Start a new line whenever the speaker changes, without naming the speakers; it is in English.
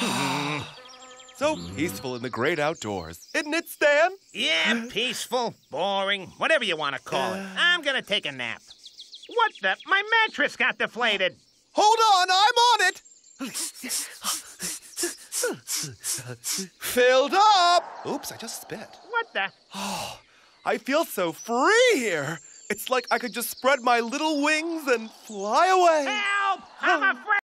So peaceful in the great outdoors, isn't it, Stan?
Yeah, hmm? peaceful, boring, whatever you want to call it. Uh. I'm gonna take a nap. What the? My mattress got deflated.
Hold on, I'm on it! Filled up! Oops, I just spit.
What the?
Oh, I feel so free here. It's like I could just spread my little wings and fly away.
Help! I'm afraid.